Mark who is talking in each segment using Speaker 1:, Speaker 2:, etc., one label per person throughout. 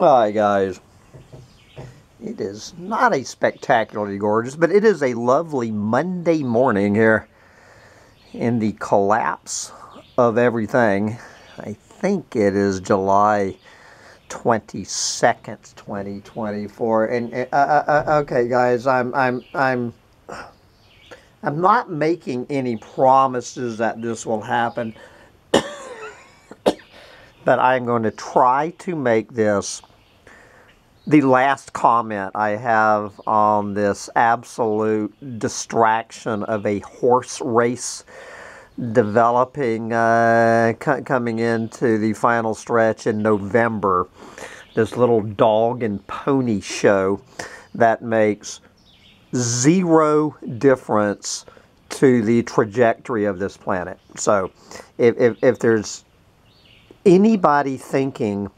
Speaker 1: Hi guys. It is not a spectacularly gorgeous, but it is a lovely Monday morning here in the collapse of everything. I think it is July 22nd, 2024. And uh, uh, uh, okay, guys, I'm I'm I'm I'm not making any promises that this will happen. but I'm going to try to make this the last comment I have on this absolute distraction of a horse race developing, uh, coming into the final stretch in November. This little dog and pony show that makes zero difference to the trajectory of this planet. So, if, if, if there's anybody thinking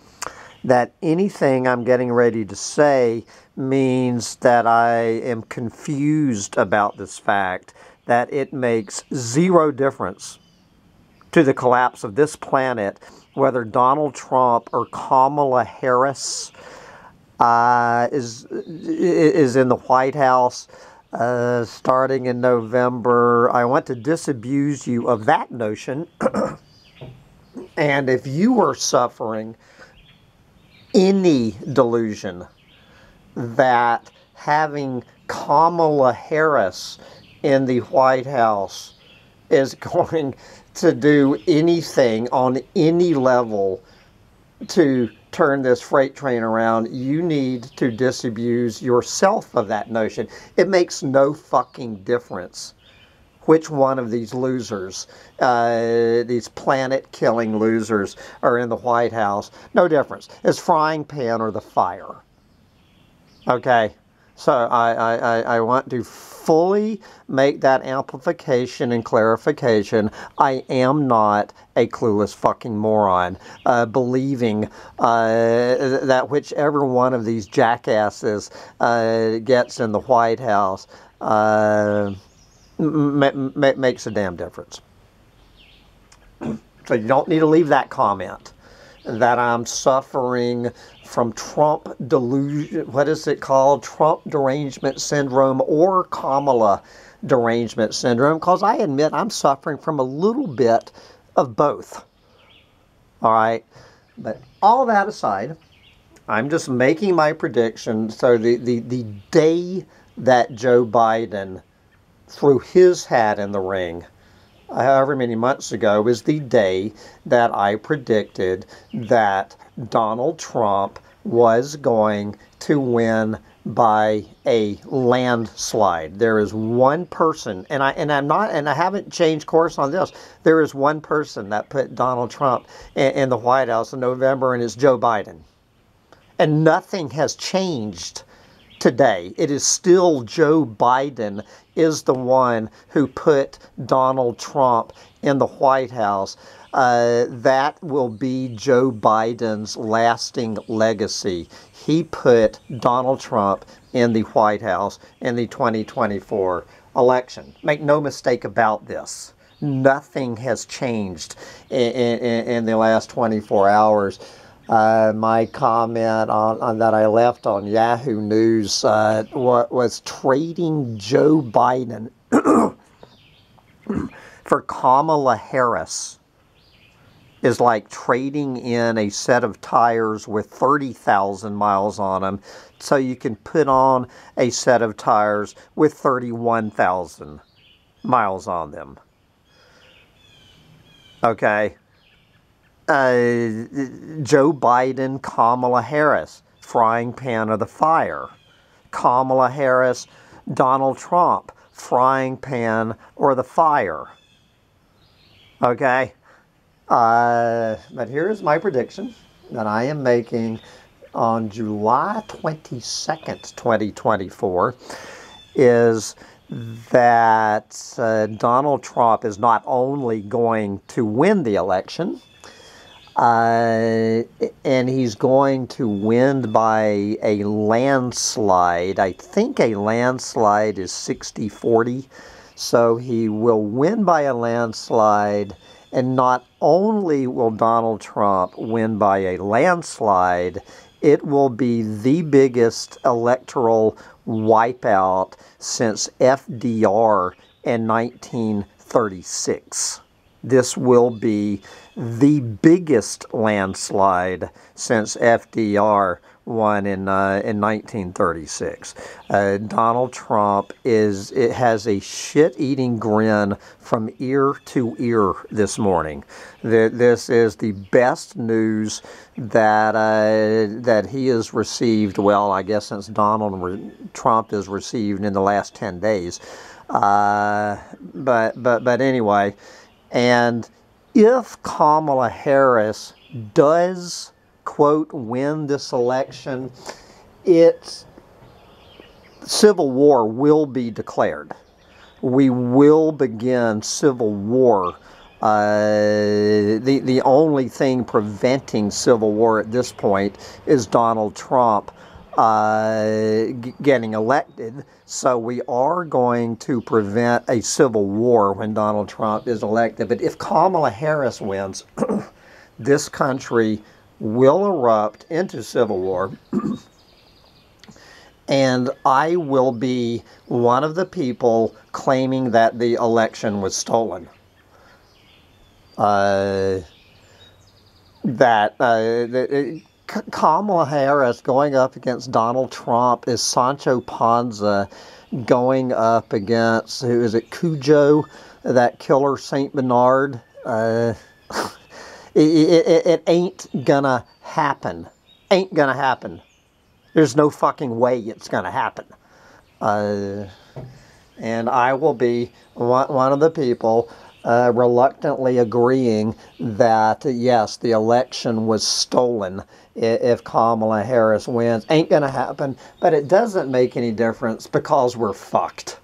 Speaker 1: that anything I'm getting ready to say means that I am confused about this fact, that it makes zero difference to the collapse of this planet, whether Donald Trump or Kamala Harris uh, is, is in the White House. Uh, starting in November, I want to disabuse you of that notion. and if you are suffering any delusion that having Kamala Harris in the White House is going to do anything on any level to turn this freight train around, you need to disabuse yourself of that notion. It makes no fucking difference which one of these losers, uh, these planet killing losers, are in the White House. No difference. It's frying pan or the fire. Okay? So I, I, I want to fully make that amplification and clarification. I am not a clueless fucking moron, uh, believing uh, that whichever one of these jackasses uh, gets in the White House makes a damn difference. so you don't need to leave that comment that I'm suffering from Trump delusion, what is it called? Trump derangement syndrome or Kamala derangement syndrome, because I admit I'm suffering from a little bit of both. All right. But all that aside, I'm just making my prediction. So the, the, the day that Joe Biden threw his hat in the ring, however many months ago, is the day that I predicted that Donald Trump was going to win by a landslide. There is one person, and I and I'm not, and I haven't changed course on this. There is one person that put Donald Trump in, in the White House in November, and it's Joe Biden. And nothing has changed today. It is still Joe Biden is the one who put Donald Trump in the White House. Uh, that will be Joe Biden's lasting legacy. He put Donald Trump in the White House in the 2024 election. Make no mistake about this. Nothing has changed in, in, in the last 24 hours uh, my comment on, on, that I left on Yahoo News uh, was trading Joe Biden for Kamala Harris is like trading in a set of tires with 30,000 miles on them so you can put on a set of tires with 31,000 miles on them. Okay Joe Biden, Kamala Harris, frying pan or the fire. Kamala Harris, Donald Trump, frying pan or the fire. Okay? Uh, but here's my prediction that I am making on July 22nd, 2024 is that uh, Donald Trump is not only going to win the election, uh, and he's going to win by a landslide. I think a landslide is 60 40. So he will win by a landslide. And not only will Donald Trump win by a landslide it will be the biggest electoral wipeout since FDR in 1936. This will be the biggest landslide since FDR won in uh, in 1936. Uh, Donald Trump is it has a shit-eating grin from ear to ear this morning. That This is the best news that uh, that he has received. Well, I guess since Donald Trump has received in the last 10 days. Uh, but but but anyway, and if Kamala Harris does, quote, win this election, it civil war will be declared. We will begin civil war. Uh, the the only thing preventing civil war at this point is Donald Trump uh, getting elected. So we are going to prevent a civil war when Donald Trump is elected. But if Kamala Harris wins, this country will erupt into civil war. and I will be one of the people claiming that the election was stolen. Uh, that uh, Kamala Harris going up against Donald Trump is Sancho Panza going up against, who is it, Cujo, that killer St. Bernard. Uh, it, it, it ain't gonna happen. Ain't gonna happen. There's no fucking way it's gonna happen. Uh, and I will be one, one of the people uh, reluctantly agreeing that yes, the election was stolen if Kamala Harris wins. Ain't going to happen, but it doesn't make any difference because we're fucked.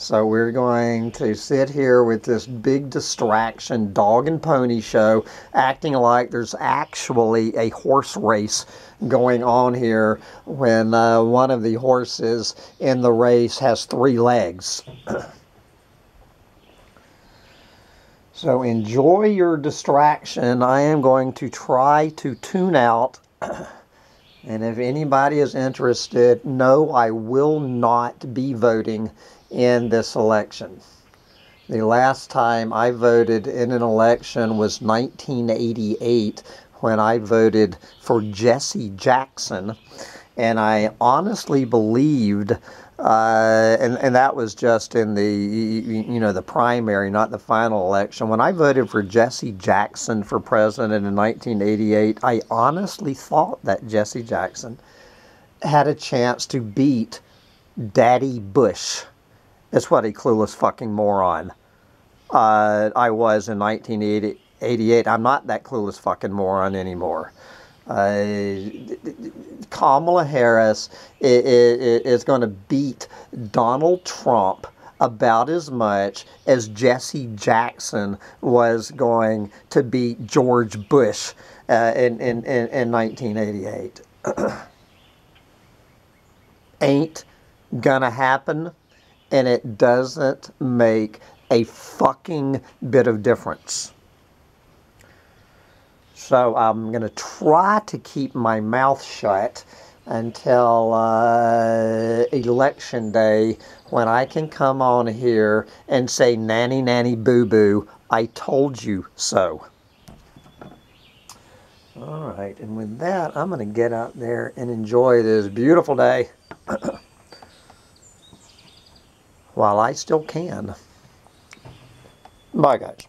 Speaker 1: So we're going to sit here with this big distraction dog and pony show, acting like there's actually a horse race going on here when uh, one of the horses in the race has three legs. So enjoy your distraction. I am going to try to tune out. And if anybody is interested, no, I will not be voting in this election. The last time I voted in an election was 1988 when I voted for Jesse Jackson. And I honestly believed uh, and and that was just in the you know the primary, not the final election. When I voted for Jesse Jackson for president in 1988, I honestly thought that Jesse Jackson had a chance to beat Daddy Bush. That's what a clueless fucking moron uh, I was in 1988. I'm not that clueless fucking moron anymore. Uh, Kamala Harris is going to beat Donald Trump about as much as Jesse Jackson was going to beat George Bush uh, in, in, in, in 1988. Ain't gonna happen, and it doesn't make a fucking bit of difference. So I'm going to try to keep my mouth shut until uh, election day when I can come on here and say, nanny, nanny, boo boo, I told you so. All right, and with that, I'm going to get out there and enjoy this beautiful day while I still can. Bye, guys.